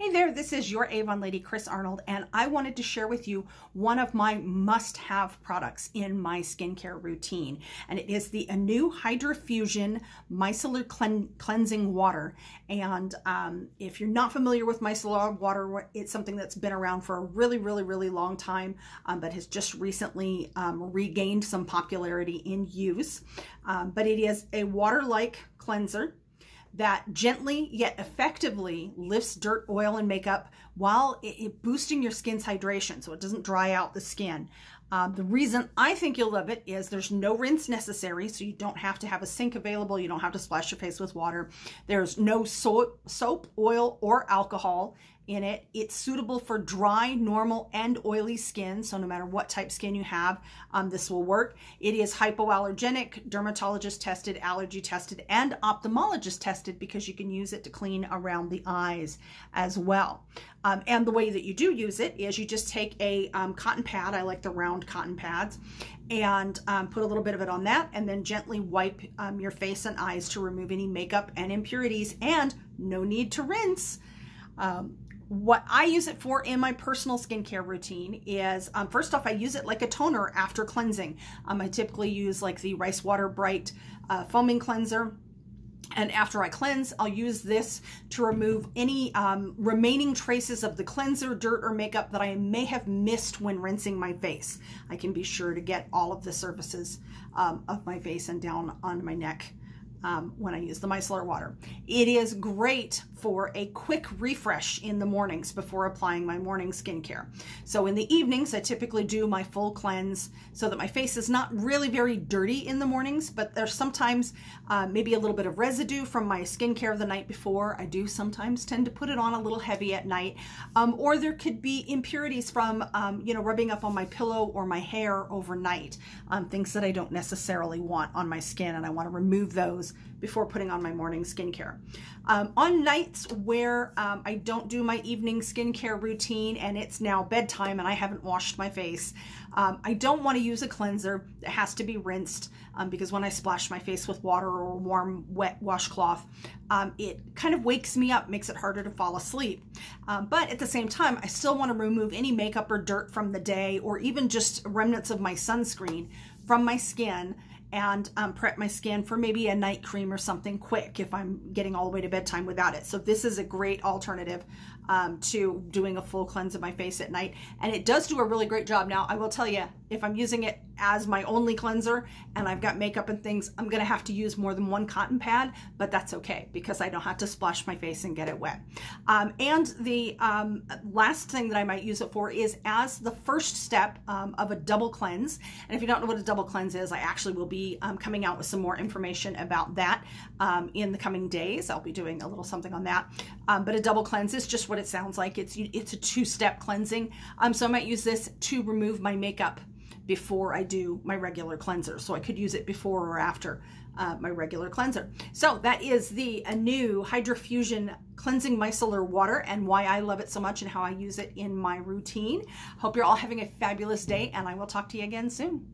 Hey there, this is your Avon lady, Chris Arnold, and I wanted to share with you one of my must-have products in my skincare routine, and it is the Anew Hydra Fusion Micellar Clean Cleansing Water. And um, if you're not familiar with micellar water, it's something that's been around for a really, really, really long time, um, but has just recently um, regained some popularity in use. Um, but it is a water-like cleanser that gently yet effectively lifts dirt, oil, and makeup while it, it boosting your skin's hydration so it doesn't dry out the skin. Um, the reason I think you'll love it is there's no rinse necessary, so you don't have to have a sink available. You don't have to splash your face with water. There's no soap, soap oil, or alcohol in it. It's suitable for dry, normal, and oily skin. So no matter what type skin you have, um, this will work. It is hypoallergenic, dermatologist tested, allergy tested, and ophthalmologist tested because you can use it to clean around the eyes as well. Um, and the way that you do use it is you just take a um, cotton pad, I like the round cotton pads, and um, put a little bit of it on that and then gently wipe um, your face and eyes to remove any makeup and impurities and no need to rinse. What I use it for in my personal skincare routine is, um, first off, I use it like a toner after cleansing. Um, I typically use like the Rice Water Bright uh, Foaming Cleanser. And after I cleanse, I'll use this to remove any um, remaining traces of the cleanser, dirt, or makeup that I may have missed when rinsing my face. I can be sure to get all of the surfaces um, of my face and down on my neck um, when I use the micellar water. It is great for a quick refresh in the mornings before applying my morning skincare. So in the evenings, I typically do my full cleanse so that my face is not really very dirty in the mornings, but there's sometimes uh, maybe a little bit of residue from my skincare the night before. I do sometimes tend to put it on a little heavy at night. Um, or there could be impurities from, um, you know, rubbing up on my pillow or my hair overnight, um, things that I don't necessarily want on my skin and I want to remove those before putting on my morning skincare. Um, on nights where um, I don't do my evening skincare routine and it's now bedtime and I haven't washed my face, um, I don't want to use a cleanser that has to be rinsed um, because when I splash my face with water or warm, wet washcloth, um, it kind of wakes me up, makes it harder to fall asleep. Um, but at the same time, I still want to remove any makeup or dirt from the day or even just remnants of my sunscreen from my skin and um, prep my skin for maybe a night cream or something quick if I'm getting all the way to bedtime without it. So this is a great alternative um, to doing a full cleanse of my face at night. And it does do a really great job. Now, I will tell you, if I'm using it as my only cleanser and I've got makeup and things, I'm gonna have to use more than one cotton pad, but that's okay because I don't have to splash my face and get it wet. Um, and the um, last thing that I might use it for is as the first step um, of a double cleanse. And if you don't know what a double cleanse is, I actually will be um, coming out with some more information about that um, in the coming days. I'll be doing a little something on that. Um, but a double cleanse is just what it sounds like. It's, it's a two-step cleansing. so I might use this to remove my makeup before I do my regular cleanser. So I could use it before or after uh, my regular cleanser. So that is the Anew Hydra Fusion Cleansing Micellar Water and why I love it so much and how I use it in my routine. Hope you're all having a fabulous day and I will talk to you again soon.